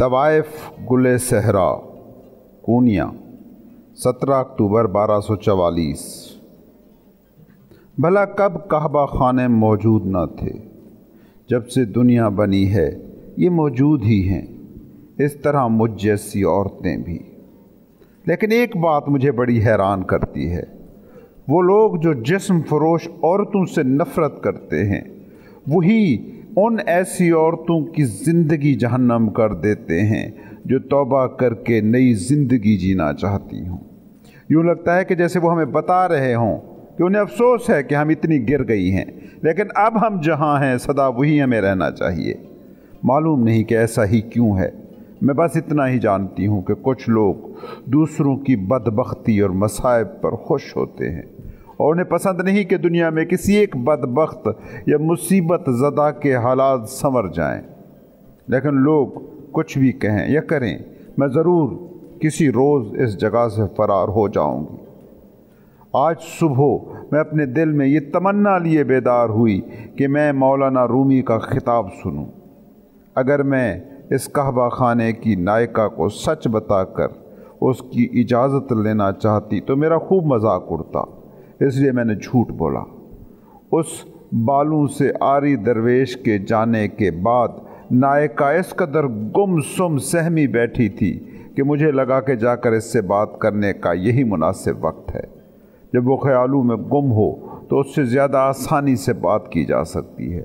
तवाइफ गुल सहरा कूनिया 17 अक्टूबर 1244 भला कब कहबा खाने मौजूद न थे? जब से दुनिया बनी है, ये मौजूद ही हैं, इस तरह मुझ जैसी औरतें भी। लेकिन एक बात मुझे बड़ी हैरान करती है, वो लोग जो जिस्म फरोश औरतों से नफ़रत करते हैं, वही उन ऐसी औरतों की ज़िंदगी जहन्नम कर देते हैं, जो तौबा करके नई ज़िंदगी जीना चाहती हों। यूँ लगता है कि जैसे वो हमें बता रहे हों कि उन्हें अफसोस है कि हम इतनी गिर गई हैं, लेकिन अब हम जहाँ हैं, सदा वही हमें रहना चाहिए। मालूम नहीं कि ऐसा ही क्यों है। मैं बस इतना ही जानती हूँ कि कुछ लोग दूसरों की बदबख्ती और मसाइब पर खुश होते हैं। और उन्हें पसंद नहीं कि दुनिया में किसी एक बदबख्त या मुसीबत ज़दा के हालात संवर जाएँ। लेकिन लोग कुछ भी कहें या करें, मैं ज़रूर किसी रोज़ इस जगह से फ़रार हो जाऊँगी। आज सुबह मैं अपने दिल में ये तमन्ना लिए बेदार हुई कि मैं मौलाना रूमी का खिताब सुनूं। अगर मैं इस कहबा खाने की नायका को सच बताकर उसकी इजाज़त लेना चाहती तो मेरा खूब मज़ाक उड़ता। इसलिए मैंने झूठ बोला। उस बालू से आरी दरवेश के जाने के बाद नायका इस कदर गुम सुम सहमी बैठी थी कि मुझे लगा कि जाकर इससे बात करने का यही मुनासिब वक्त है। जब वो ख्यालों में गुम हो तो उससे ज़्यादा आसानी से बात की जा सकती है।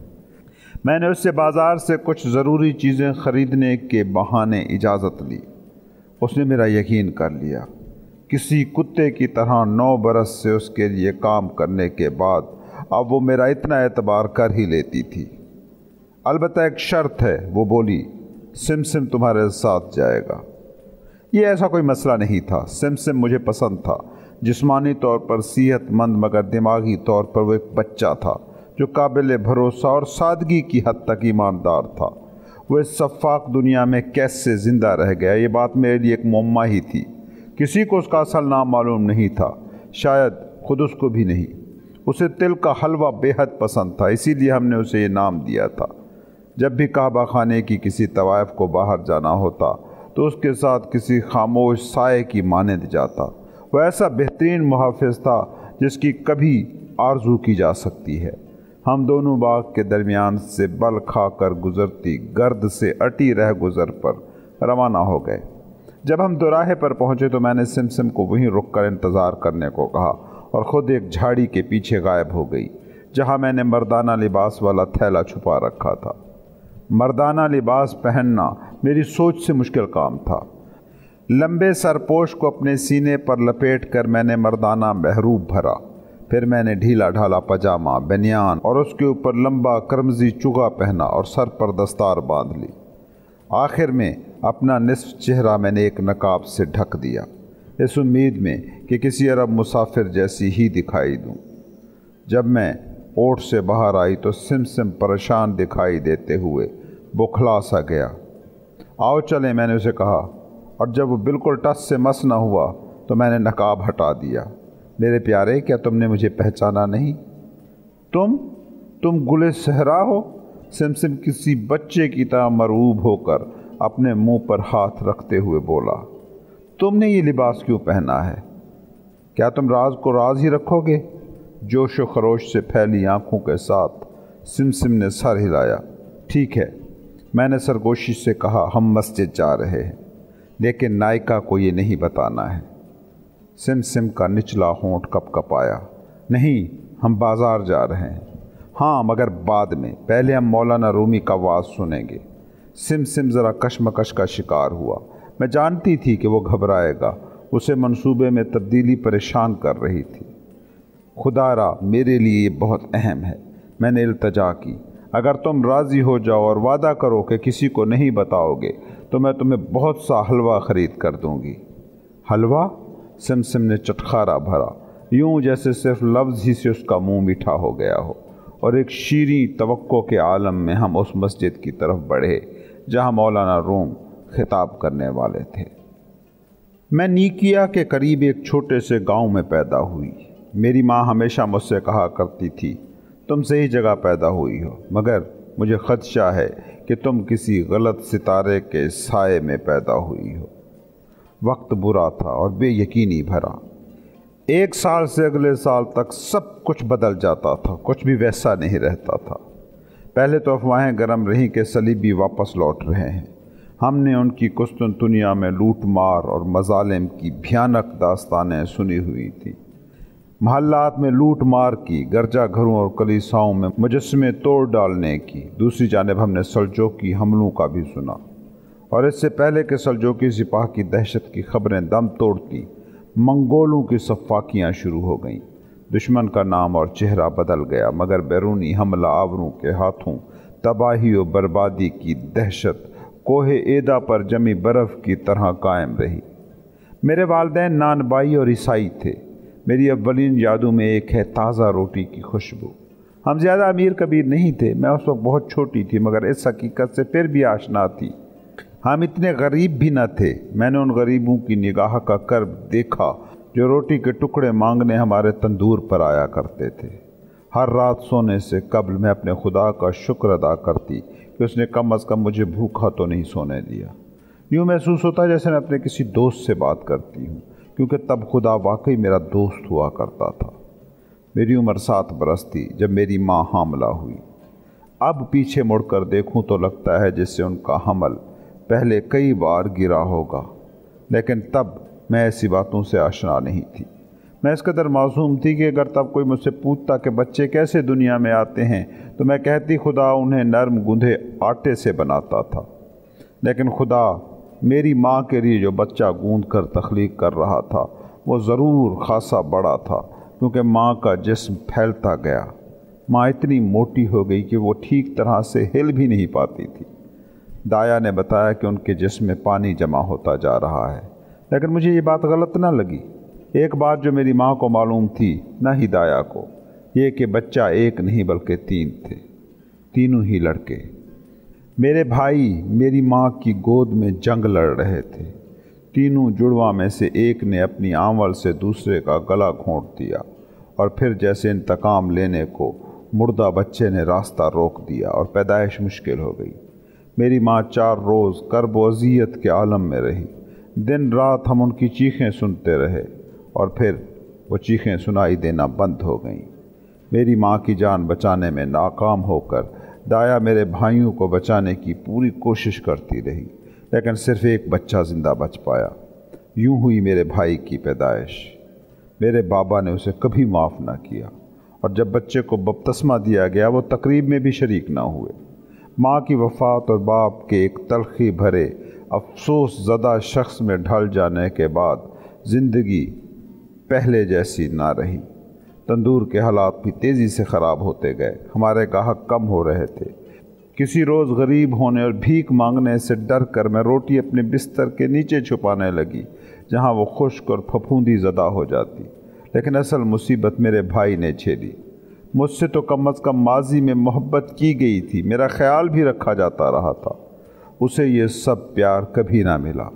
मैंने उससे बाज़ार से कुछ ज़रूरी चीज़ें ख़रीदने के बहाने इजाज़त ली। उसने मेरा यकीन कर लिया। किसी कुत्ते की तरह नौ बरस से उसके लिए काम करने के बाद अब वो मेरा इतना एतबार कर ही लेती थी। अलबत् एक शर्त है, वो बोली सिम सिम तुम्हारे साथ जाएगा। ये ऐसा कोई मसला नहीं था। सिम सिम मुझे पसंद था। जिस्मानी तौर पर सेहतमंद, मगर दिमागी तौर पर वो एक बच्चा था, जो काबिल भरोसा और सादगी की हद तक ईमानदार था। वो इस शफाक दुनिया में कैसे ज़िंदा रह गया, ये बात मेरे लिए एक मम्मा ही थी। किसी को उसका असल नाम मालूम नहीं था, शायद खुद उसको भी नहीं। उसे तिल का हलवा बेहद पसंद था, इसीलिए हमने उसे ये नाम दिया था। जब भी काबा खाने की किसी तवायफ़ को बाहर जाना होता तो उसके साथ किसी खामोश साय की मानद जाता। वह ऐसा बेहतरीन मुहाफ़ था, जिसकी कभी आरज़ू की जा सकती है। हम दोनों बाग के दरमियान से बल खा कर गुजरती गर्द से अटी रह गुज़र पर रवाना हो गए। जब हम दोराहे पर पहुँचे तो मैंने सिमसिम को वहीं रुक कर इंतज़ार करने को कहा और ख़ुद एक झाड़ी के पीछे गायब हो गई, जहाँ मैंने मर्दाना लिबास वाला थैला छुपा रखा था। मर्दाना लिबास पहनना मेरी सोच से मुश्किल काम था। लंबे सरपोश को अपने सीने पर लपेट कर मैंने मर्दाना बहरूब भरा। फिर मैंने ढीला ढाला पजामा, बनियान और उसके ऊपर लंबा करमजी चुगा पहना और सर पर दस्तार बाँध ली। आखिर में अपना निसफ चेहरा मैंने एक नकाब से ढक दिया। इस उम्मीद में कि किसी अरब मुसाफिर जैसी ही दिखाई दूँ। जब मैं ओट से बाहर आई तो सिम सिम परेशान दिखाई देते हुए बुखला सा गया। आओ चले, मैंने उसे कहा। और जब वो बिल्कुल टस से मस ना हुआ तो मैंने नकाब हटा दिया। मेरे प्यारे, क्या तुमने मुझे पहचाना नहीं? तुम तुम गुले सहरा हो? सिम सिम किसी बच्चे की तरह मरूब होकर अपने मुँह पर हाथ रखते हुए बोला, तुमने ये लिबास क्यों पहना है? क्या तुम राज को राज ही रखोगे? जोश व खरोश से फैली आँखों के साथ सिम सिम ने सर हिलाया, ठीक है, मैंने सरगोशी से कहा हम मस्जिद जा रहे हैं, लेकिन नायिका को ये नहीं बताना है। सिम सिम का निचला होंठ कप कप आया नहीं, हम बाज़ार जा रहे हैं। हाँ मगर बाद में। पहले हम मौलाना रूमी का वाज सुनेंगे। सिम सिम ज़रा कशमकश का शिकार हुआ। मैं जानती थी कि वो घबराएगा। उसे मंसूबे में तब्दीली परेशान कर रही थी। खुदारा, मेरे लिए ये बहुत अहम है। मैंने अल्तजा की। अगर तुम राज़ी हो जाओ और वादा करो कि किसी को नहीं बताओगे तो मैं तुम्हें बहुत सा हलवा ख़रीद कर दूँगी। हलवा? सिम सिम ने चटखारा भरा। यूँ जैसे सिर्फ़ लफ्ज़ ही से उसका मुँह मीठा हो गया हो। और एक शीरी तवक्को के आलम में हम उस मस्जिद की तरफ़ बढ़े, जहाँ मौलाना रूम खिताब करने वाले थे। मैं नीकिया के करीब एक छोटे से गाँव में पैदा हुई। मेरी माँ हमेशा मुझसे कहा करती थी तुम सही जगह पैदा हुई हो, मगर मुझे खदशा है कि तुम किसी गलत सितारे के साय में पैदा हुई हो। वक्त बुरा था और बेयकीनी भरा। एक साल से अगले साल तक सब कुछ बदल जाता था, कुछ भी वैसा नहीं रहता था। पहले तो अफवाहें गर्म रहीं कि सलीबी वापस लौट रहे हैं। हमने उनकी कुस्तुनतुनिया में लूट मार और मजालिम की भयानक दास्तानें सुनी हुई थी। महल्लात में लूट मार की, गर्जा घरों और कलीसाओं में मुजस्मे तोड़ डालने की, दूसरी जानब हमने सलजोकी हमलों का भी सुना। और इससे पहले के सलजोकी सिपाह की दहशत की खबरें दम तोड़ती मंगोलों की सफाकियाँ शुरू हो गईं। दुश्मन का नाम और चेहरा बदल गया, मगर बैरूनी हमला आवरों के हाथों, तबाही और बर्बादी की दहशत कोहे एदा पर जमी बर्फ़ की तरह कायम रही। मेरे वालदेन नानबाई और ईसाई थे। मेरी अवलिन यादों में एक है ताज़ा रोटी की खुशबू। हम ज़्यादा अमीर कबीर नहीं थे, मैं उस वक्त बहुत छोटी थी, मगर इस हकीकत से फिर भी आशना थी। हम इतने गरीब भी न थे। मैंने उन गरीबों की निगाह का कर्ब देखा, जो रोटी के टुकड़े मांगने हमारे तंदूर पर आया करते थे। हर रात सोने से कबल मैं अपने खुदा का शुक्र अदा करती कि उसने कम अज़ कम मुझे भूखा तो नहीं सोने दिया। यूँ महसूस होता जैसे मैं अपने किसी दोस्त से बात करती हूँ, क्योंकि तब खुदा वाकई मेरा दोस्त हुआ करता था। मेरी उम्र सात बरस थी, जब मेरी माँ हामला हुई। अब पीछे मुड़कर देखूँ तो लगता है जिससे उनका हमल पहले कई बार गिरा होगा, लेकिन तब मैं ऐसी बातों से आशना नहीं थी। मैं इस कदर मासूम थी कि अगर तब कोई मुझसे पूछता कि बच्चे कैसे दुनिया में आते हैं तो मैं कहती, खुदा उन्हें नरम गुंधे आटे से बनाता था। लेकिन खुदा मेरी माँ के लिए जो बच्चा गूंद कर तख्लीक कर रहा था, वो ज़रूर खासा बड़ा था, क्योंकि माँ का जिस्म फैलता गया। माँ इतनी मोटी हो गई कि वो ठीक तरह से हिल भी नहीं पाती थी। दाया ने बताया कि उनके जिसम में पानी जमा होता जा रहा है। लेकिन मुझे ये बात गलत ना लगी। एक बात जो मेरी माँ को मालूम थी, न ही दाया को, ये कि बच्चा एक नहीं बल्कि तीन थे। तीनों ही लड़के। मेरे भाई, मेरी माँ की गोद में जंग लड़ रहे थे। तीनों जुड़वा में से एक ने अपनी आंवल से दूसरे का गला घोंट दिया और फिर जैसे इंतकाम लेने को मुर्दा बच्चे ने रास्ता रोक दिया और पैदाइश मुश्किल हो गई। मेरी माँ चार रोज़ कर्ब अजियत के आलम में रही। दिन रात हम उनकी चीखें सुनते रहे और फिर वो चीखें सुनाई देना बंद हो गईं। मेरी माँ की जान बचाने में नाकाम होकर दाया मेरे भाइयों को बचाने की पूरी कोशिश करती रही, लेकिन सिर्फ़ एक बच्चा ज़िंदा बच पाया। यूँ हुई मेरे भाई की पैदाइश। मेरे बाबा ने उसे कभी माफ़ ना किया और जब बच्चे को बपतस्मा दिया गया, वो तकरीब में भी शरीक ना हुए। माँ की वफ़ात और बाप के एक तलखी भरे अफसोस ज़दा शख्स में ढल जाने के बाद ज़िंदगी पहले जैसी ना रही। तंदूर के हालात भी तेज़ी से ख़राब होते गए। हमारे गाहक कम हो रहे थे। किसी रोज़ गरीब होने और भीख मांगने से डर कर मैं रोटी अपने बिस्तर के नीचे छुपाने लगी, जहाँ वो खुश्क और फफूंदी ज़दा हो जाती। लेकिन असल मुसीबत मेरे भाई ने झेली मुझसे तो कम अज़ कम माजी में मोहब्बत की गई थी। मेरा ख्याल भी रखा जाता रहा था। उसे ये सब प्यार कभी ना मिला।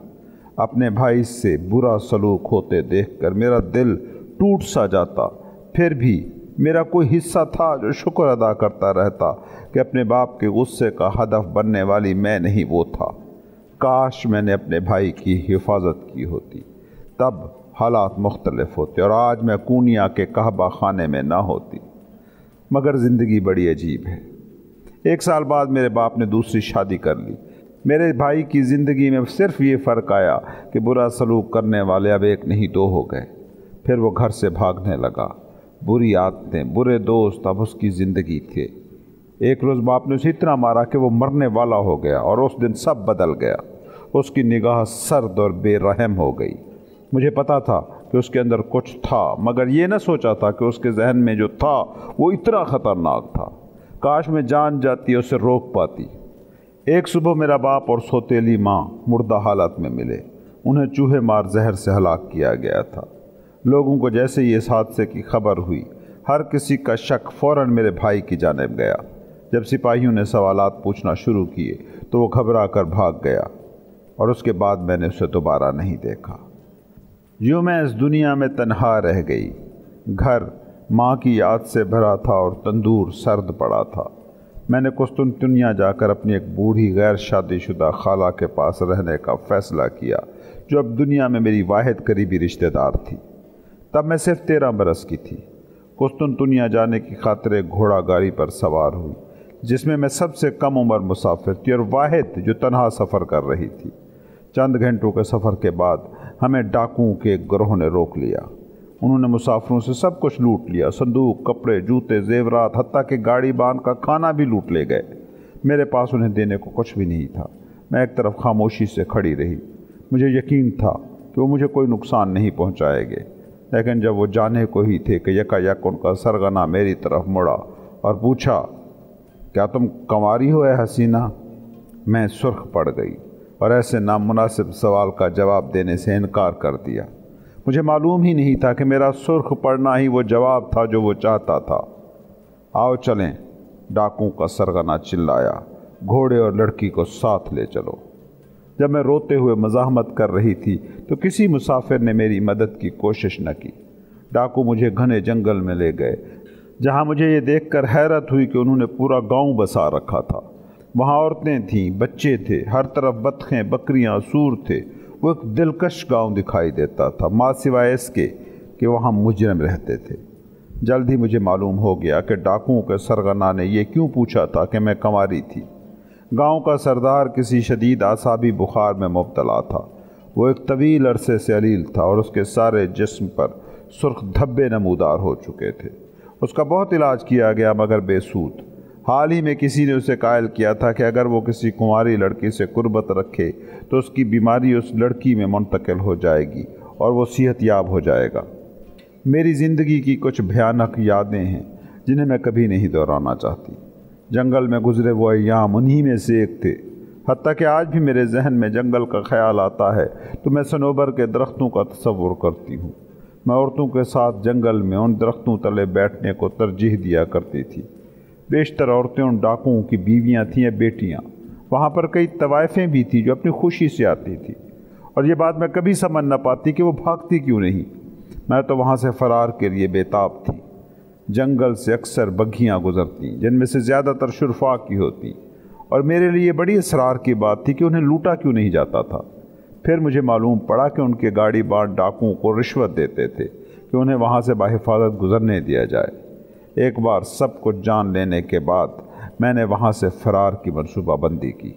अपने भाई से बुरा सलूक होते देखकर मेरा दिल टूट सा जाता। फिर भी मेरा कोई हिस्सा था जो शुक्र अदा करता रहता कि अपने बाप के गुस्से का हदफ बनने वाली मैं नहीं वो था। काश मैंने अपने भाई की हिफाजत की होती। तब हालात मुख्तलफ होते और आज मैं कूनिया के कहबा खाने में ना होती। मगर ज़िंदगी बड़ी अजीब है। एक साल बाद मेरे बाप ने दूसरी शादी कर ली। मेरे भाई की ज़िंदगी में सिर्फ़ ये फ़र्क आया कि बुरा सलूक करने वाले अब एक नहीं दो हो गए। फिर वो घर से भागने लगा। बुरी आदतें, बुरे दोस्त अब उसकी ज़िंदगी थे। एक रोज़ बाप ने उसे इतना मारा कि वो मरने वाला हो गया और उस दिन सब बदल गया। उसकी निगाह सर्द और बेरहम हो गई। मुझे पता था कि उसके अंदर कुछ था, मगर ये ना सोचा था कि उसके जहन में जो था, वो इतना ख़तरनाक था। काश में जान जाती उसे रोक पाती। एक सुबह मेरा बाप और सोतेली माँ मुर्दा हालत में मिले। उन्हें चूहे मार जहर से हलाक किया गया था। लोगों को जैसे ही इस हादसे की खबर हुई, हर किसी का शक फ़ौर मेरे भाई की जानब गया। जब सिपाहियों ने सवालात पूछना शुरू किए तो वो घबरा कर भाग गया, और उसके बाद मैंने उसे दोबारा नहीं देखा। यूँ मैं इस दुनिया में तनहा रह गई। घर माँ की याद से भरा था और तंदूर सर्द पड़ा था। मैंने कुस्तुनतुनिया जाकर अपनी एक बूढ़ी गैर शादीशुदा खाला के पास रहने का फ़ैसला किया, जो अब दुनिया में मेरी वाहिद करीबी रिश्तेदार थी। तब मैं सिर्फ़ तेरह बरस की थी। कुस्तुनतुनिया जाने की खातिर एक घोड़ा गाड़ी पर सवार हुई, जिसमें मैं सबसे कम उम्र मुसाफिर थी और वाहिद जो तनहा सफ़र कर रही थी। चंद घंटों के सफ़र के बाद हमें डाकुओं के ग्रोह ने रोक लिया। उन्होंने मुसाफिरों से सब कुछ लूट लिया। संदूक, कपड़े, जूते, जेवरात, हत्या के गाड़ी बाँध का खाना भी लूट ले गए। मेरे पास उन्हें देने को कुछ भी नहीं था। मैं एक तरफ़ खामोशी से खड़ी रही। मुझे यकीन था कि वो मुझे कोई नुकसान नहीं पहुंचाएँगे। लेकिन जब वो जाने को ही थे कि यकायक उनका सरगना मेरी तरफ़ मुड़ा और पूछा, क्या तुम कंवारी हो है हसीना? मैं सुर्ख पड़ गई। और ऐसे नामुनासिब सवाल का जवाब देने से इनकार कर दिया। मुझे मालूम ही नहीं था कि मेरा सुर्ख पड़ना ही वो जवाब था जो वो चाहता था। आओ चलें डाकू का सरगना चिल्लाया। घोड़े और लड़की को साथ ले चलो। जब मैं रोते हुए मजामत कर रही थी तो किसी मुसाफिर ने मेरी मदद की कोशिश न की। डाकू मुझे घने जंगल में ले गए, जहाँ मुझे ये देखकर हैरत हुई कि उन्होंने पूरा गाँव बसा रखा था। वहाँ औरतें थीं, बच्चे थे, हर तरफ़ बतखें, बकरियाँ, सूर थे। वो एक दिलकश गाँव दिखाई देता था, माँ सिवाय इसके कि वहाँ मुजरम रहते थे। जल्द ही मुझे मालूम हो गया कि डाकुओं के सरगना ने यह क्यों पूछा था कि मैं कंवारी थी। गाँव का सरदार किसी शदीद आसाबी बुखार में मुबतला था। वो एक तवील अरसे से अलील था और उसके सारे जिस्म पर सुर्ख धब्बे नमूदार हो चुके थे। उसका बहुत इलाज किया गया मगर बेसूद हाल ही में किसी ने उसे कायल किया था कि अगर वो किसी कुंवारी लड़की से कुर्बत रखे तो उसकी बीमारी उस लड़की में मुंतकिल हो जाएगी और वो सेहत याब हो जाएगा। मेरी ज़िंदगी की कुछ भयानक यादें हैं, जिन्हें मैं कभी नहीं दोहराना चाहती। जंगल में गुजरे वो अयाम उन्हीं में से एक थे। हती कि आज भी मेरे जहन में जंगल का ख्याल आता है तो मैं सनोबर के दरख्तों का तस्वुर करती हूँ। मैं औरतों के साथ जंगल में उन दरख्तों तले बैठने को तरजीह दिया करती थी। बेशतर औरतें उन डाकुओं की बीवियाँ थीं या बेटियाँ। वहाँ पर कई तवायफ़ें भी थीं जो अपनी खुशी से आती थी। और ये बात मैं कभी समझ ना पाती कि वो भागती क्यों नहीं। मैं तो वहाँ से फ़रार के लिए बेताब थी। जंगल से अक्सर बग्घियाँ गुजरती, जिनमें से ज़्यादातर शुरफा की होती। और मेरे लिए बड़ी इसरार की बात थी कि उन्हें लूटा क्यों नहीं जाता था। फिर मुझे मालूम पड़ा कि उनके गाड़ी बाढ़ डाकुओं को रिश्वत देते थे, कि उन्हें वहाँ से बाहिफाजत गुजरने दिया जाए। एक बार सब कुछ जान लेने के बाद मैंने वहाँ से फ़रार की मनसूबाबंदी की।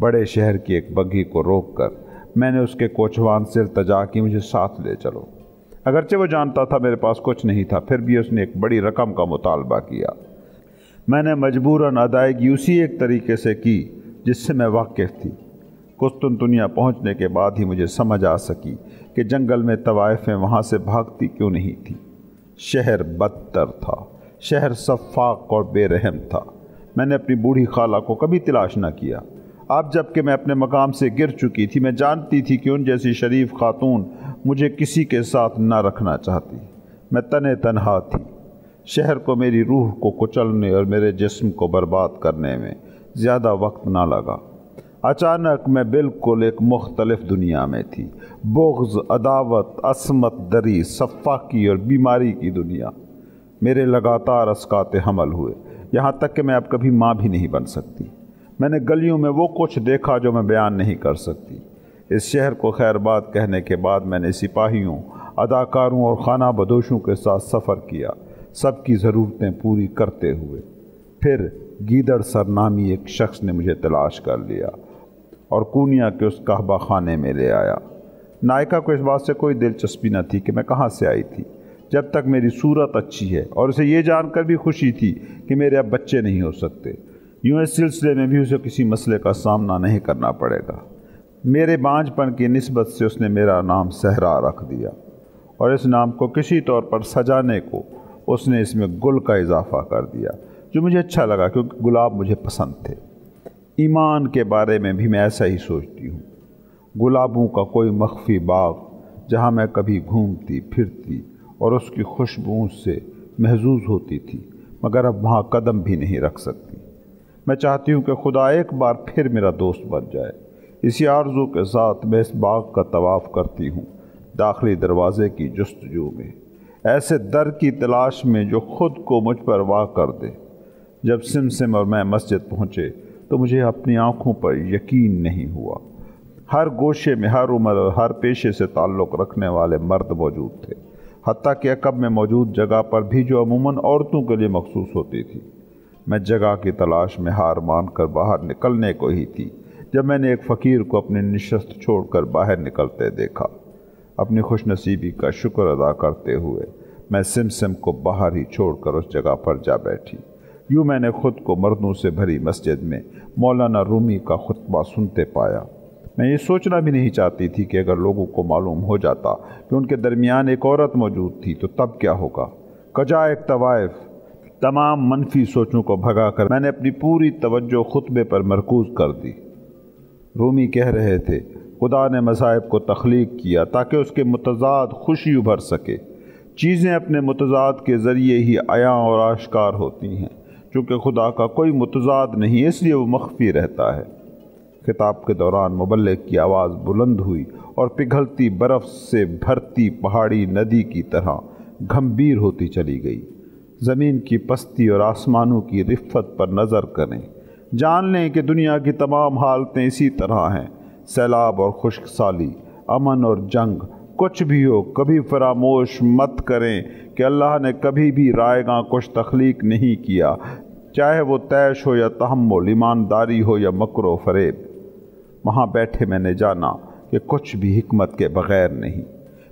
बड़े शहर की एक बग्घी को रोक कर मैंने उसके कोचवान से तजा की, मुझे साथ ले चलो। अगरचे वो जानता था मेरे पास कुछ नहीं था, फिर भी उसने एक बड़ी रकम का मुतालबा किया। मैंने मजबूरन अदायगी उसी एक तरीके से की जिससे मैं वाकिफ़ थी। कुस्तुनतुनिया पहुँचने के बाद ही मुझे समझ आ सकी कि जंगल में तवायफ़ें वहाँ से भागती क्यों नहीं थी। शहर बदतर था। शहर सफ़ाक और बेरहम था। मैंने अपनी बूढ़ी खाला को कभी तलाश न किया। अब जबकि मैं अपने मकाम से गिर चुकी थी, मैं जानती थी कि उन जैसी शरीफ खातून मुझे किसी के साथ ना रखना चाहती। मैं तने तनहा थी। शहर को मेरी रूह को कुचलने और मेरे जिस्म को बर्बाद करने में ज़्यादा वक्त ना लगा। अचानक मैं बिल्कुल एक मुख्तलिफ़ दुनिया में थी। बोग्ज़, अदावत, असमत, दरी सफ़ाकी और बीमारी की दुनिया। मेरे लगातार अस्कात हमल हुए। यहाँ तक कि मैं अब कभी माँ भी नहीं बन सकती। मैंने गलियों में वो कुछ देखा जो मैं बयान नहीं कर सकती। इस शहर को खैरबाद कहने के बाद मैंने सिपाहियों, अदाकारों और खाना बदोशों के साथ सफ़र किया। सबकी ज़रूरतें पूरी करते हुए। फिर गीदड़ सरनामी एक शख्स ने मुझे तलाश कर लिया और कूनिया के उस कहबा खाने में ले आया। नायका को इस बात से कोई दिलचस्पी न थी कि मैं कहाँ से आई थी। जब तक मेरी सूरत अच्छी है। और उसे ये जानकर भी खुशी थी कि मेरे अब बच्चे नहीं हो सकते। यूँ इस सिलसिले में भी उसे किसी मसले का सामना नहीं करना पड़ेगा। मेरे बांझपन की नस्बत से उसने मेरा नाम सहरा रख दिया। और इस नाम को किसी तौर पर सजाने को उसने इसमें गुल का इजाफा कर दिया, जो मुझे अच्छा लगा क्योंकि गुलाब मुझे पसंद थे। ईमान के बारे में भी मैं ऐसा ही सोचती हूँ। गुलाबों का कोई मख्फी बाग जहाँ मैं कभी घूमती, फिरती और उसकी खुशबू से महजूज होती थी, मगर अब वहाँ कदम भी नहीं रख सकती। मैं चाहती हूँ कि खुदा एक बार फिर मेरा दोस्त बन जाए। इसी आरज़ू के साथ मैं इस बाग का तवाफ़ करती हूँ, दाखिली दरवाज़े की जस्तजू में। ऐसे दर की तलाश में जो ख़ुद को मुझ पर वाह कर दे। जब सिम सिम और मैं मस्जिद पहुँचे तो मुझे अपनी आँखों पर यकीन नहीं हुआ। हर गोशे में हर उम्र और हर पेशे से ताल्लुक़ रखने वाले मर्द मौजूद थे। हती कि अकब में मौजूद जगह पर भी जो अमूमन औरतों के लिए मखसूस होती थी। मैं जगह की तलाश में हार मान कर बाहर निकलने को ही थी, जब मैंने एक फ़कीर को अपनी निशस्त छोड़कर बाहर निकलते देखा। अपनी खुशनसीबी का शुक्र अदा करते हुए मैं सिम सिम को बाहर ही छोड़कर उस जगह पर जा बैठी। यूँ मैंने खुद को मर्दों से भरी मस्जिद में मौलाना रूमी का खुतबा सुनते पाया। मैं ये सोचना भी नहीं चाहती थी कि अगर लोगों को मालूम हो जाता कि उनके दरमियान एक औरत मौजूद थी तो तब क्या होगा? कजा एक तवायफ, तमाम मनफी सोचों को भगा कर मैंने अपनी पूरी तवज्जो खुतबे पर मरकूज कर दी। रूमी कह रहे थे, खुदा ने मसाइब को तख्लीक किया ताकि उसके मतजाद खुशी उभर सके। चीज़ें अपने मतजाद के ज़रिए ही आया और आश्कार होती हैं, चूँकि खुदा का कोई मतजाद नहीं, इसलिए वो मख्फी रहता है। खिताब के दौरान मुबलक की आवाज़ बुलंद हुई और पिघलती बर्फ़ से भरती पहाड़ी नदी की तरह गंभीर होती चली गई। ज़मीन की पस्ती और आसमानों की रिफ़त पर नज़र करें। जान लें कि दुनिया की तमाम हालतें इसी तरह हैं। सैलाब और खुश्क साली अमन और जंग, कुछ भी हो, कभी फरामोश मत करें कि अल्लाह ने कभी भी रायगा कुछ तख्लीक नहीं किया, चाहे वो तैश हो या तहमुल ईमानदारी हो या मकरो फरेब। वहाँ बैठे मैंने जाना कि कुछ भी हिकमत के बग़ैर नहीं।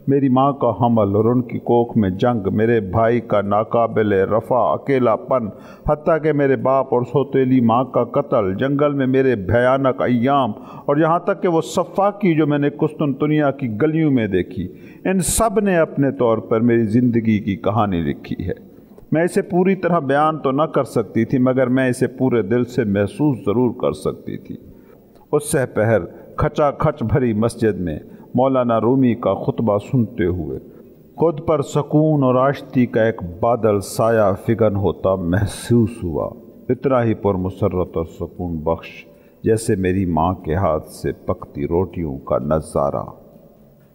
मेरी माँ का हमल और उनकी कोख में जंग, मेरे भाई का नाकाबिल रफ़ा, अकेलापन हती कि मेरे बाप और सोतेली माँ का कत्ल, जंगल में मेरे भयानक अयाम और यहाँ तक कि वो सफ़ा की जो मैंने कुस्तुन दुनिया की गलियों में देखी, इन सबने अपने तौर पर मेरी ज़िंदगी की कहानी लिखी है। मैं इसे पूरी तरह बयान तो न कर सकती थी, मगर मैं इसे पूरे दिल से महसूस ज़रूर कर सकती थी। उस पहर खचा खच भरी मस्जिद में मौलाना रूमी का खुतबा सुनते हुए। खुद पर सकून और आश्ती का एक बादल साया फिगन होता महसूस हुआ। इतना ही पुरमसरत और सुकून बख्श, जैसे मेरी माँ के हाथ से पकती रोटियों का नज़ारा।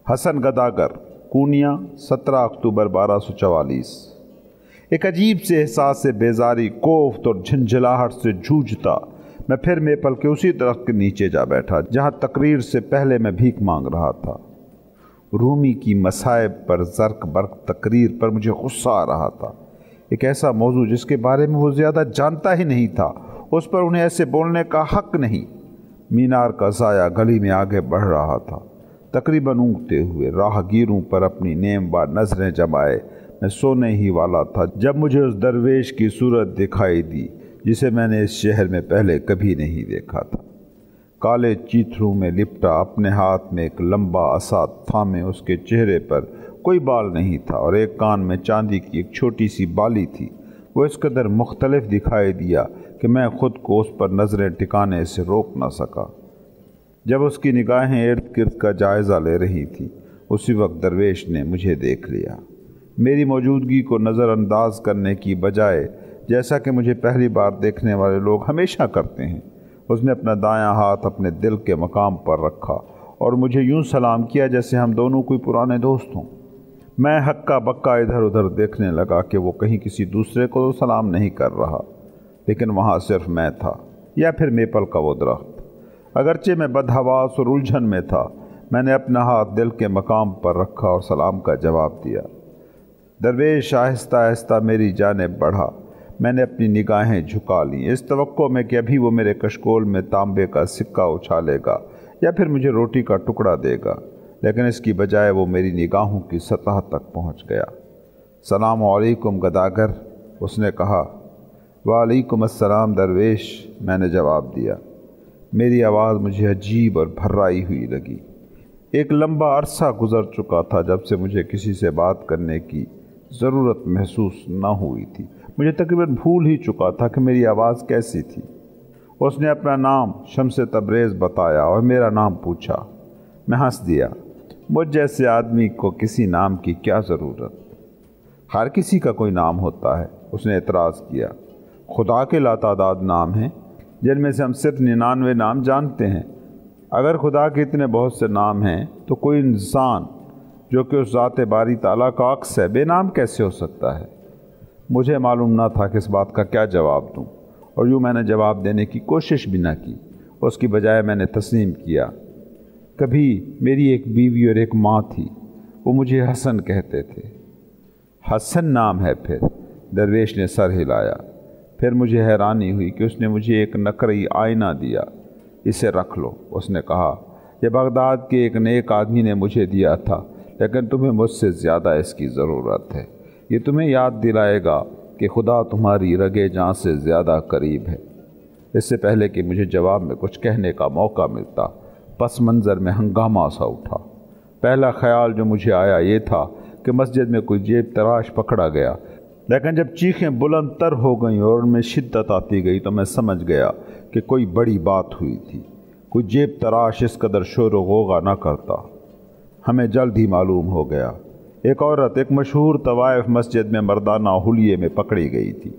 हसन गदागर, कूनिया, सत्रह अक्टूबर बारह सौ चवालीस। एक अजीब से एहसास बेजारी, कोफ्त और झंझलाहट से जूझता मैं फिर मेपल के उसी दरख्त के नीचे जा बैठा, जहाँ तकरीर से पहले मैं भीख मांग रहा था। रूमी की मसायब पर जर्क बर्क तकरीर पर मुझे गुस्सा आ रहा था। एक ऐसा मौजू जिसके बारे में वो ज़्यादा जानता ही नहीं था, उस पर उन्हें ऐसे बोलने का हक नहीं। मीनार का साया गली में आगे बढ़ रहा था। तकरीबन ऊँगते हुए राहगीरों पर अपनी नेम बार नज़रें जमाए। मैं सोने ही वाला था, जब मुझे उस दरवेश की सूरत दिखाई दी। जिसे मैंने इस शहर में पहले कभी नहीं देखा था। काले चीथरू में लिपटा अपने हाथ में एक लंबा असाद थामे उसके चेहरे पर कोई बाल नहीं था और एक कान में चांदी की एक छोटी सी बाली थी। वो इस कदर मुख्तलिफ़ दिखाई दिया कि मैं खुद को उस पर नज़रें टिकाने से रोक ना सका। जब उसकी निगाहें इर्द गिर्द का जायज़ा ले रही थी, उसी वक्त दरवेश ने मुझे देख लिया। मेरी मौजूदगी को नज़रअंदाज करने की बजाय जैसा कि मुझे पहली बार देखने वाले लोग हमेशा करते हैं। उसने अपना दायां हाथ अपने दिल के मकाम पर रखा और मुझे यूँ सलाम किया जैसे हम दोनों कोई पुराने दोस्त हों। मैं हक्का बक्का इधर उधर देखने लगा कि वो कहीं किसी दूसरे को तो सलाम नहीं कर रहा, लेकिन वहाँ सिर्फ़ मैं था, या फिर मेपल का वो दरख्त। अगरचे मैं बदहवास और उलझन में था, मैंने अपना हाथ दिल के मकाम पर रखा और सलाम का जवाब दिया। दरवेश आहिस्ता आहिस्ता मेरी जानेब बढ़ा। मैंने अपनी निगाहें झुका ली। इस तो में कि अभी वो मेरे कशकोल में तांबे का सिक्का उछालेगा या फिर मुझे रोटी का टुकड़ा देगा, लेकिन इसकी बजाय वो मेरी निगाहों की सतह तक पहुँच गया। सलाम वालेकुम गदागर, उसने कहा। वालेकुम अस्सलाम दरवेश, मैंने जवाब दिया। मेरी आवाज़ मुझे अजीब और भर्राई हुई लगी। एक लंबा अरसा गुज़र चुका था जब से मुझे किसी से बात करने की ज़रूरत महसूस न हुई थी। मुझे तकरीबन भूल ही चुका था कि मेरी आवाज़ कैसी थी। उसने अपना नाम शमस तबरेज़ बताया और मेरा नाम पूछा। मैं हंस दिया, मुझ जैसे आदमी को किसी नाम की क्या ज़रूरत? हर किसी का कोई नाम होता है, उसने एतराज़ किया। खुदा के लातादाद नाम हैं, जिनमें से हम सिर्फ़ निन्यानवे नाम जानते हैं। अगर खुदा के इतने बहुत से नाम हैं तो कोई इंसान जो कि उस ज़ात बारी ताला का अक्स है, बेनाम कैसे हो सकता है? मुझे मालूम ना था कि इस बात का क्या जवाब दूँ, और यूँ मैंने जवाब देने की कोशिश भी ना की। उसकी बजाय मैंने तस्लीम किया। कभी मेरी एक बीवी और एक माँ थी, वो मुझे हसन कहते थे। हसन नाम है फिर, दरवेश ने सर हिलाया। फिर मुझे हैरानी हुई कि उसने मुझे एक नकरई आईना दिया। इसे रख लो, उसने कहा। यह बगदाद के एक नेक आदमी ने मुझे दिया था, लेकिन तुम्हें मुझसे ज़्यादा इसकी ज़रूरत है। ये तुम्हें याद दिलाएगा कि खुदा तुम्हारी रगे जहाँ से ज़्यादा करीब है। इससे पहले कि मुझे जवाब में कुछ कहने का मौका मिलता, पस मंज़र में हंगामा सा उठा। पहला ख्याल जो मुझे आया ये था कि मस्जिद में कोई जेब तराश पकड़ा गया। लेकिन जब चीखें बुलंद तर हो गईं और उनमें शिद्दत आती गई तो मैं समझ गया कि कोई बड़ी बात हुई थी। कोई जेब तराश इस कदर शोर गोगा ना करता। हमें जल्द ही मालूम हो गया एक औरत एक मशहूर तवायफ मस्जिद में मर्दाना हुलिये में पकड़ी गई थी।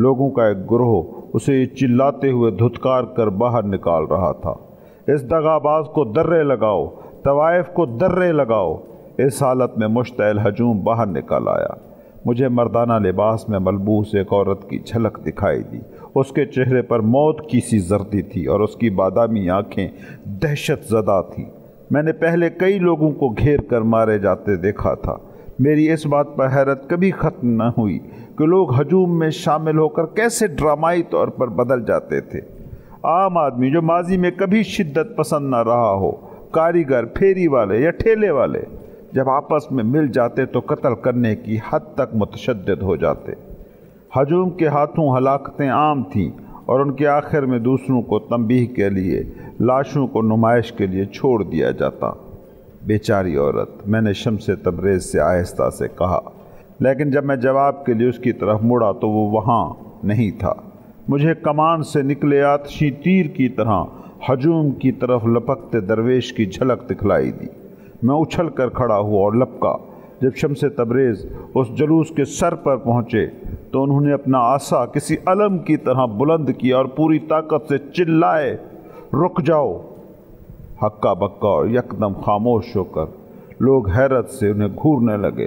लोगों का एक ग्रोह उसे चिल्लाते हुए धुतकार कर बाहर निकाल रहा था। इस दगाबाज को दर्रे लगाओ, तवायफ को दर्रे लगाओ। इस हालत में मुश्तैल हजूम बाहर निकल आया। मुझे मर्दाना लिबास में मलबूस एक औरत की झलक दिखाई दी। उसके चेहरे पर मौत की सी जर्दी थी और उसकी बादामी आँखें दहशत ज़दा थी। मैंने पहले कई लोगों को घेर कर मारे जाते देखा था। मेरी इस बात पर हैरत कभी ख़त्म न हुई कि लोग हजूम में शामिल होकर कैसे ड्रामाई तौर पर बदल जाते थे। आम आदमी जो माजी में कभी शिद्दत पसंद न रहा हो, कारीगर, फेरी वाले या ठेले वाले, जब आपस में मिल जाते तो कत्ल करने की हद तक मुतशद हो जाते। हजूम के हाथों हलाकतें आम थीं और उनके आखिर में दूसरों को तंबीह के लिए, लाशों को नुमाइश के लिए छोड़ दिया जाता। बेचारी औरत, मैंने शमस तबरेज़ से आहिस्ता से कहा। लेकिन जब मैं जवाब के लिए उसकी तरफ़ मुड़ा तो वो वहाँ नहीं था। मुझे कमान से निकले आतशी तीर की तरह, हजूम की तरफ़ लपकते दरवेश की झलक दिखलाई दी। मैं उछल कर खड़ा हुआ और लपका। जब शमस तबरेज़ उस जलूस के सर पर पहुँचे तो उन्होंने अपना आशा किसी अलम की तरह बुलंद किया और पूरी ताकत से चिल्लाए, रुक जाओ। हक्का बक्का और यकदम खामोश होकर लोग हैरत से उन्हें घूरने लगे।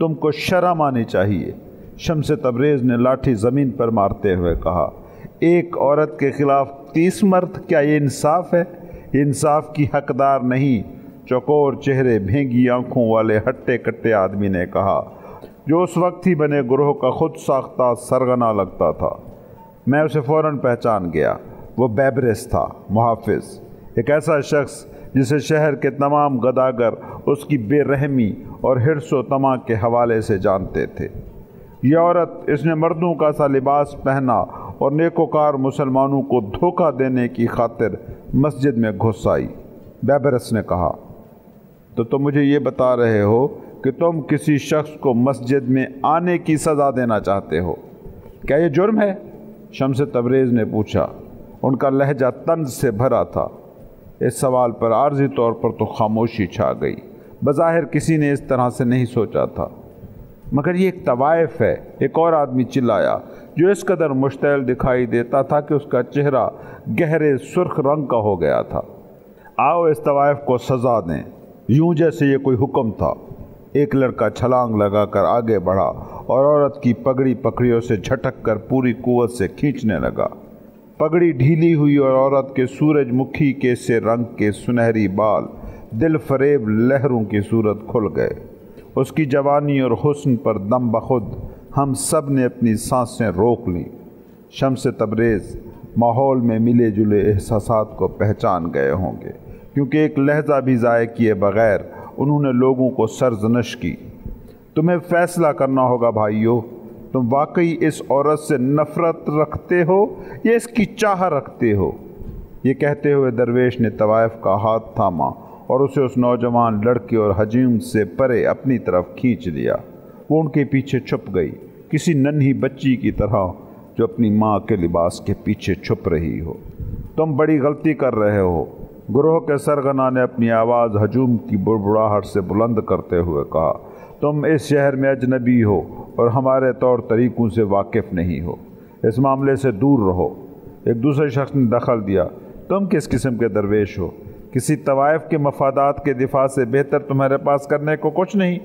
तुमको शर्म आनी चाहिए, शमस तबरेज़ ने लाठी ज़मीन पर मारते हुए कहा। एक औरत के ख़िलाफ़ तीस मर्द क्या ये इंसाफ है? इंसाफ की हकदार नहीं, चकोर चेहरे भेंगी आँखों वाले हट्टे कट्टे आदमी ने कहा। जो उस वक्त ही बने ग्रोह का खुद साख्ता सरगना लगता था। मैं उसे फ़ौर पहचान गया। वो बैबरिस था मुहाफ़ एक ऐसा शख्स जिसे शहर के तमाम गदागर उसकी बेरहमी और हिरसो तमा के हवाले से जानते थे। यह औरत इसने मर्दों का सा लिबास पहना और नेकोकार मुसलमानों को धोखा देने की खातिर मस्जिद में घुस आई। बैबरस ने कहा तो तुम मुझे ये बता रहे हो कि तुम किसी शख्स को मस्जिद में आने की सज़ा देना चाहते हो। क्या ये जुर्म है? शमस तबरेज़ ने पूछा। उनका लहजा तंज से भरा था। इस सवाल पर आर्जी तौर पर तो खामोशी छा गई। बज़ाहिर किसी ने इस तरह से नहीं सोचा था। मगर ये एक तवायफ़ है। एक और आदमी चिल्लाया, जो इस कदर मुश्तैल दिखाई देता था कि उसका चेहरा गहरे सुर्ख रंग का हो गया था। आओ इस तवायफ़ को सज़ा दें। यूँ जैसे ये कोई हुक्म था। एक लड़का छलांग लगाकर आगे बढ़ा और औरत की पगड़ी पकड़ियों से झटक कर पूरी कुवत से खींचने लगा। पगड़ी ढीली हुई और औरत के सूरजमुखी के से रंग के सुनहरी बाल दिल फरेब लहरों की सूरत खुल गए। उसकी जवानी और हुस्न पर दम बखुद हम सबने अपनी साँसें रोक लीं। शम्स तबरेज़ माहौल में मिले जुले एहसास को पहचान गए होंगे। क्योंकि एक लहजा भी ज़ाय किए बग़ैर उन्होंने लोगों को सरजनश की। तुम्हें फ़ैसला करना होगा भाइयों, तुम वाकई इस औरत से नफ़रत रखते हो या इसकी चाह रखते हो? ये कहते हुए दरवेश ने तवायफ़ का हाथ थामा और उसे उस नौजवान लड़के और हजीम से परे अपनी तरफ़ खींच लिया। वो उनके पीछे छुप गई, किसी नन्ही बच्ची की तरह जो अपनी माँ के लिबास के पीछे छुप रही हो। तुम बड़ी गलती कर रहे हो। गुरोह के सरगना ने अपनी आवाज़ हजूम की बुड़बुड़ाहट से बुलंद करते हुए कहा, तुम इस शहर में अजनबी हो और हमारे तौर तरीक़ों से वाकिफ़ नहीं हो। इस मामले से दूर रहो। एक दूसरे शख्स ने दखल दिया, तुम किस किस्म के दरवेश हो? किसी तवायफ़ के मफादात के दिफा से बेहतर तुम्हारे पास करने को कुछ नहीं?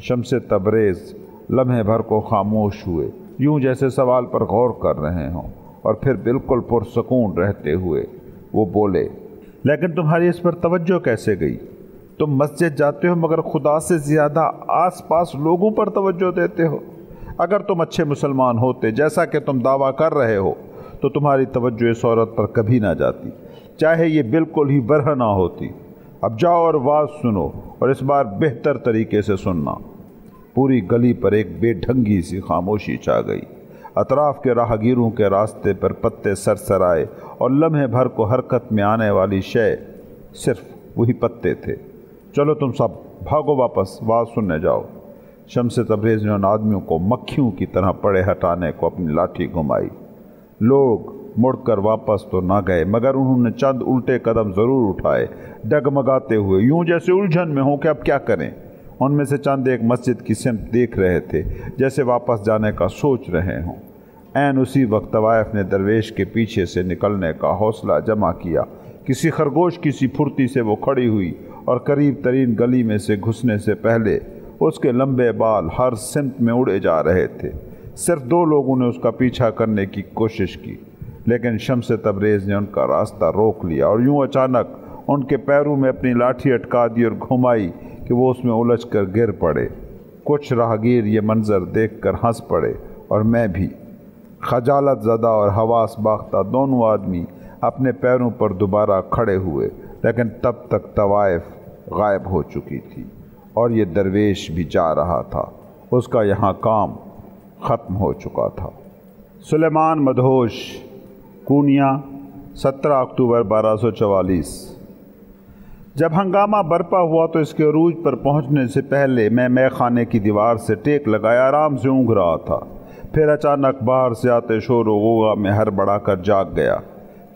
शमस तबरेज़ लम्हे भर को खामोश हुए, यूँ जैसे सवाल पर गौर कर रहे हों और फिर बिल्कुल पुरसकून रहते हुए, वो बोले लेकिन तुम्हारी इस पर तवज्जो कैसे गई? तुम मस्जिद जाते हो, मगर खुदा से ज़्यादा आसपास लोगों पर तवज्जो देते हो। अगर तुम अच्छे मुसलमान होते, जैसा कि तुम दावा कर रहे हो तो तुम्हारी तवज्जो इस औरत पर कभी ना जाती, चाहे ये बिल्कुल ही बरह ना होती। अब जाओ और वाज सुनो, और इस बार बेहतर तरीके से सुनना। पूरी गली पर एक बेढंगी सी खामोशी छा गई। अतराफ के राहगीरों के रास्ते पर पत्ते सरसर आए और लम्हे भर को हरकत में आने वाली शय सिर्फ़ वही पत्ते थे। चलो तुम सब भागो वापस, वाज सुनने जाओ। शमस तबरेज़ ने उन आदमियों को मक्खियों की तरह पड़े हटाने को अपनी लाठी घुमाई। लोग मुड़कर वापस तो ना गए, मगर उन्होंने चंद उल्टे कदम ज़रूर उठाए, डगमगाते हुए, यूँ जैसे उलझन में हों कि अब क्या करें? उनमें से चंद एक मस्जिद की सिमत देख रहे थे, जैसे वापस जाने का सोच रहे हों। एन उसी वक्त तवायफ ने दरवेश के पीछे से निकलने का हौसला जमा किया। किसी खरगोश, किसी फुर्ती से वो खड़ी हुई और करीब तरीन गली में से घुसने से पहले उसके लंबे बाल हर सिमत में उड़े जा रहे थे। सिर्फ़ दो लोगों ने उसका पीछा करने की कोशिश की, लेकिन शमस तबरेज़ ने उनका रास्ता रोक लिया और यूँ अचानक उनके पैरों में अपनी लाठी अटका दी और घुमाई कि वो उसमें उलझ कर गिर पड़े। कुछ राहगीर ये मंज़र देख कर हंस पड़े और मैं भी। खजालत ज़दा और हवास बाख्ता दोनों आदमी अपने पैरों पर दोबारा खड़े हुए, लेकिन तब तक तवायफ गायब हो चुकी थी और ये दरवेश भी जा रहा था। उसका यहाँ काम ख़त्म हो चुका था। सुलेमान मधोश कूनिया 17 अक्टूबर 1244 जब हंगामा बरपा हुआ तो इसके अरूज पर पहुँचने से पहले मैं मैं खाने की दीवार से टेक लगाया, आराम से ऊँघ रहा था। फिर अचानक बाहर से आते शोर गोगा में हर बढ़ा कर जाग गया।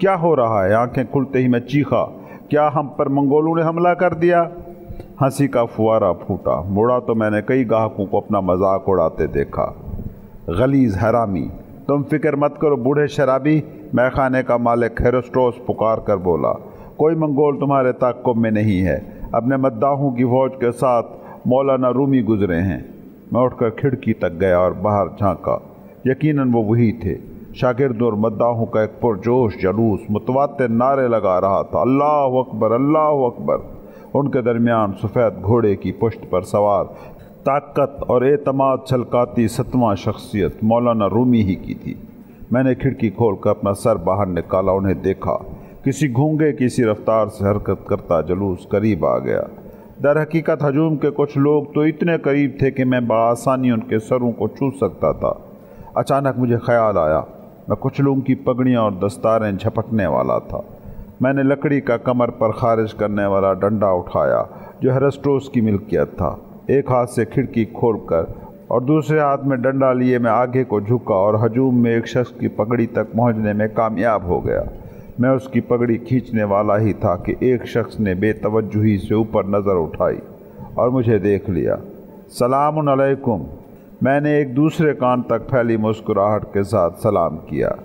क्या हो रहा है? आँखें खुलते ही मैं चीखा, क्या हम पर मंगोलों ने हमला कर दिया? हँसी का फुआरा फूटा। मुड़ा तो मैंने कई गाहकों को अपना मज़ाक उड़ाते देखा। गलीज हरामी, तुम फ़िक्र मत करो बूढ़े शराबी, मैं खाने का मालिक हेरोस्टोस पुकार कर बोला। कोई मंगोल तुम्हारे ताकुब में नहीं है। अपने मद्दाहों की फौज के साथ मौलाना रूमी गुजरे हैं। मैं उठकर खिड़की तक गया और बाहर झांका। यकीनन वो वही थे। शागिर्द और मद्दाहों का एक पुरजोश जलूस मुतवाते नारे लगा रहा था। अल्लाह अकबर अल्लाह अकबर। उनके दरमियान सफ़ेद घोड़े की पुष्ट पर सवार, ताकत और एतमाद छलकाती सतवा शख्सियत मौलाना रूमी ही की थी। मैंने खिड़की खोल कर अपना सर बाहर निकाला, उन्हें देखा। किसी घूँगे किसी रफ्तार से हरकत करता जलूस करीब आ गया। दर हकीकत हजूम के कुछ लोग तो इतने करीब थे कि मैं बसानी उनके सरों को छू सकता था। अचानक मुझे ख्याल आया, मैं कुछ लोगों की पगड़ियाँ और दस्तारें झपटने वाला था। मैंने लकड़ी का कमर पर खारिज करने वाला डंडा उठाया, जो हेरस्टोस की मिल्कियत था। एक हाथ से खिड़की खोलकर और दूसरे हाथ में डंडा लिए मैं आगे को झुका और हजूम में एक शख्स की पगड़ी तक पहुँचने में कामयाब हो गया। मैं उसकी पगड़ी खींचने वाला ही था कि एक शख्स ने बेतवजही से ऊपर नज़र उठाई और मुझे देख लिया। सलाम अलैकुम। मैंने एक दूसरे कान तक फैली मुस्कुराहट के साथ सलाम किया।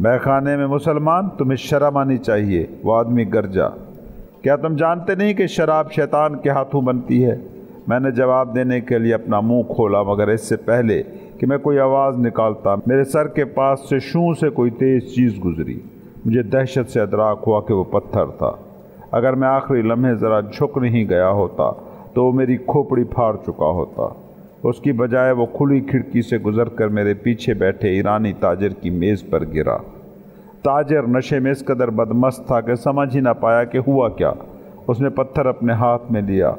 मैं खाने में, मुसलमान, तुम्हें शर्म आनी चाहिए, वो आदमी गरजा। क्या तुम जानते नहीं कि शराब शैतान के हाथों बनती है? मैंने जवाब देने के लिए अपना मुँह खोला, मगर इससे पहले कि मैं कोई आवाज़ निकालता, मेरे सर के पास से शू से कोई तेज़ चीज़ गुजरी। मुझे दहशत से अदराक हुआ कि वो पत्थर था। अगर मैं आखिरी लम्हे ज़रा झुक नहीं गया होता तो वो मेरी खोपड़ी फाड़ चुका होता। उसकी बजाय वो खुली खिड़की से गुजर कर मेरे पीछे बैठे ईरानी ताजर की मेज़ पर गिरा। ताजर नशे में इस कदर बदमस्त था कि समझ ही ना पाया कि हुआ क्या। उसने पत्थर अपने हाथ में लिया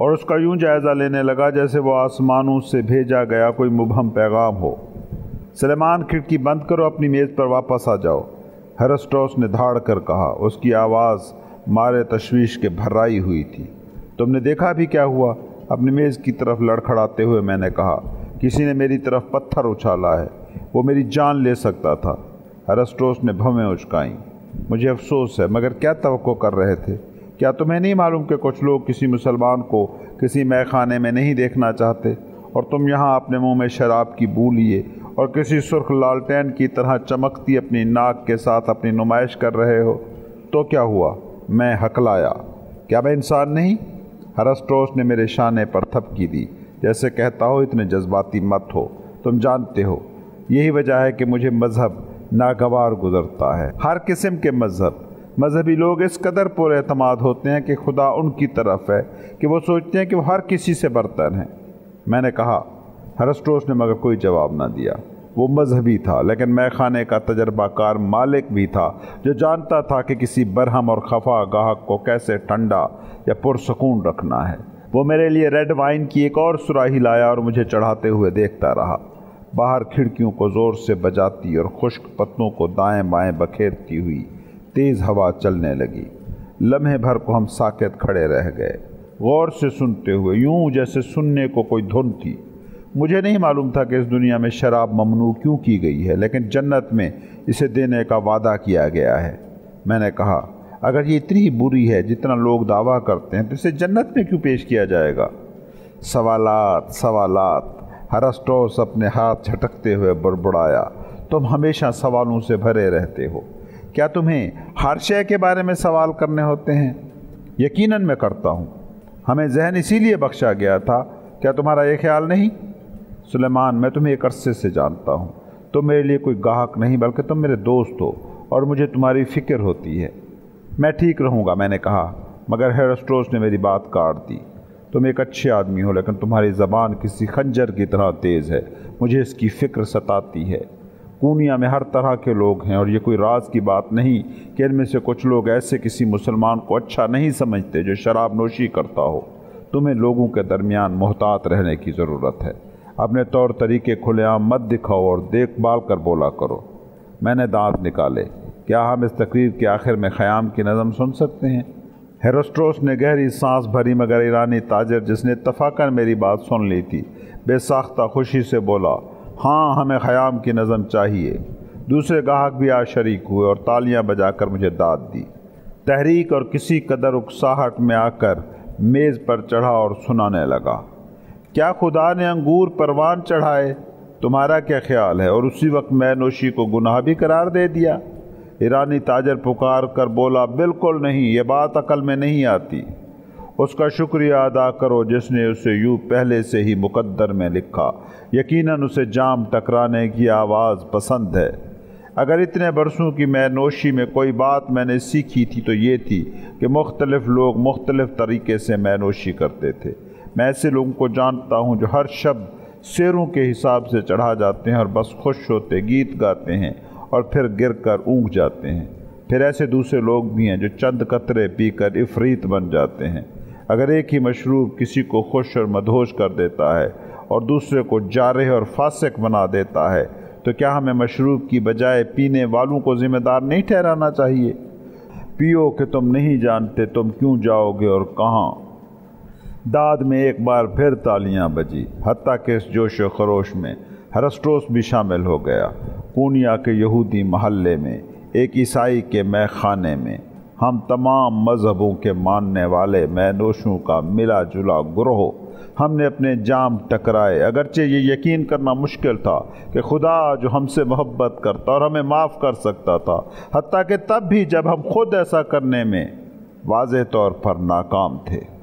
और उसका यूँ जायज़ा लेने लगा जैसे वो आसमानों से भेजा गया कोई मुबहम पैगाम हो। सलेमान, खिड़की बंद करो, अपनी मेज़ पर वापस आ जाओ। हेरस्टोस ने धाड़ कर कहा, उसकी आवाज़ मारे तशवीश के भर्राई हुई थी। तुमने देखा भी क्या हुआ? अपनी मेज़ की तरफ़ लड़खड़ाते हुए मैंने कहा, किसी ने मेरी तरफ़ पत्थर उछाला है। वो मेरी जान ले सकता था। हेरस्टोस ने भवें उचकाई। मुझे अफसोस है, मगर क्या तो कर रहे थे? क्या तुम्हें नहीं मालूम कि कुछ लोग किसी मुसलमान को किसी मैं खाने में नहीं देखना चाहते? और तुम यहाँ अपने मुँह में शराब की बू लिए और किसी सुर्ख लालटेन की तरह चमकती अपनी नाक के साथ अपनी नुमाइश कर रहे हो तो क्या हुआ? मैं हकलाया। क्या मैं इंसान नहीं? हरस्ट्रोस ने मेरे शाने पर थपकी दी। जैसे कहता हो, इतने जज्बाती मत हो। तुम जानते हो, यही वजह है कि मुझे मज़हब नागवार गुजरता है। हर किस्म के मज़हब। मजहबी लोग इस कदर पर अतमाद होते हैं कि खुदा उनकी तरफ़ है कि वो सोचते हैं कि वो हर किसी से बर्तन है। मैंने कहा हरस्टोस ने मगर कोई जवाब ना दिया। वो मजहबी था, लेकिन मैं खाने का तजर्बाकार मालिक भी था, जो जानता था कि किसी बरहम और खफा गाहक को कैसे ठंडा या पुरसकून रखना है। वो मेरे लिए रेड वाइन की एक और सुराही लाया और मुझे चढ़ाते हुए देखता रहा। बाहर खिड़कियों को ज़ोर से बजाती और खुश्क पत्तों को दाएँ बाएँ बखेरती हुई तेज़ हवा चलने लगी। लम्हे भर को हम साकेत खड़े रह गए। गौर से सुनते हुए यूँ जैसे सुनने को कोई धुन थी। मुझे नहीं मालूम था कि इस दुनिया में शराब ममनू क्यों की गई है, लेकिन जन्नत में इसे देने का वादा किया गया है। मैंने कहा, अगर ये इतनी बुरी है जितना लोग दावा करते हैं तो इसे जन्नत में क्यों पेश किया जाएगा? सवालात सवालात, हरस्टोस अपने हाथ झटकते हुए बड़बड़ाया, तुम हमेशा सवालों से भरे रहते हो। क्या तुम्हें हर शय के बारे में सवाल करने होते हैं? यकीनन मैं करता हूँ। हमें जहन इसीलिए बख्शा गया था, क्या तुम्हारा ये ख्याल नहीं? सुलेमान, मैं तुम्हें एक अरसे से जानता हूँ। तुम तो मेरे लिए कोई गाहक नहीं, बल्कि तुम मेरे दोस्त हो और मुझे तुम्हारी फ़िक्र होती है। मैं ठीक रहूँगा, मैंने कहा, मगर हेरस्ट्रोस ने मेरी बात काट दी। तुम एक अच्छे आदमी हो, लेकिन तुम्हारी ज़बान किसी खंजर की तरह तेज़ है। मुझे इसकी फ़िक्र सताती है। कूनिया में हर तरह के लोग हैं और ये कोई राज की बात नहीं कि इनमें से कुछ लोग ऐसे किसी मुसलमान को अच्छा नहीं समझते जो शराब नोशी करता हो। तुम्हें लोगों के दरमियान मोहतात रहने की ज़रूरत है। अपने तौर तरीके खुलेआम मत दिखाओ और देखभाल कर बोला करो। मैंने दांत निकाले। क्या हम इस तकरीर के आखिर में ख़याम की नज़म सुन सकते हैं? हेरोस्ट्रोस ने गहरी सांस भरी मगर ईरानी ताजर जिसने इतफाक़न मेरी बात सुन ली थी, बेसाख्ता खुशी से बोला हाँ हमें ख़याम की नज़म चाहिए। दूसरे गाहक भी आज शरीक हुए और तालियाँ बजाकर मुझे दाद दी। तहरीक और किसी कदर उकसाहट में आकर मेज़ पर चढ़ा और सुनाने लगा। क्या खुदा ने अंगूर परवान चढ़ाए? तुम्हारा क्या ख्याल है? और उसी वक्त मैं नोशी को गुनाह भी करार दे दिया। ईरानी ताजर पुकार कर बोला, बिल्कुल नहीं, ये बात अकल में नहीं आती। उसका शुक्रिया अदा करो जिसने उसे यूँ पहले से ही मुकद्दर में लिखा। यकीनन उसे जाम टकराने की आवाज़ पसंद है। अगर इतने बरसों की मैं नोशी में कोई बात मैंने सीखी थी तो ये थी कि मुख्तलिफ़ लोग मुख्तलिफ़ तरीके से मैं नोशी करते थे। मैं ऐसे लोगों को जानता हूँ जो हर शब्द शेरों के हिसाब से चढ़ा जाते हैं और बस खुश होते, गीत गाते हैं और फिर गिर कर ऊँग जाते हैं। फिर ऐसे दूसरे लोग भी हैं जो चंद कतरे पीकर इफरीत बन जाते हैं। अगर एक ही मशरूब किसी को खुश और मदहोश कर देता है और दूसरे को जारह और फासिक बना देता है तो क्या हमें मशरूब की बजाय पीने वालों को ज़िम्मेदार नहीं ठहराना चाहिए? पियो कि तुम नहीं जानते तुम क्यों जाओगे और कहाँ? दाद में एक बार फिर तालियाँ बजी हती के इस जोश खरोश में हरस्ट्रोस भी शामिल हो गया। पूनिया के यहूदी महल्ले में, एक ईसाई के मैं खाने में, हम तमाम मज़हबों के मानने वाले मैनोशों का मिला जुला ग्रोह, हमने अपने जाम टकराए। अगरचे ये यकीन करना मुश्किल था कि खुदा जो हमसे मोहब्बत करता और हमें माफ़ कर सकता था हती कि तब भी जब हम खुद ऐसा करने में वाज तौर पर नाकाम थे।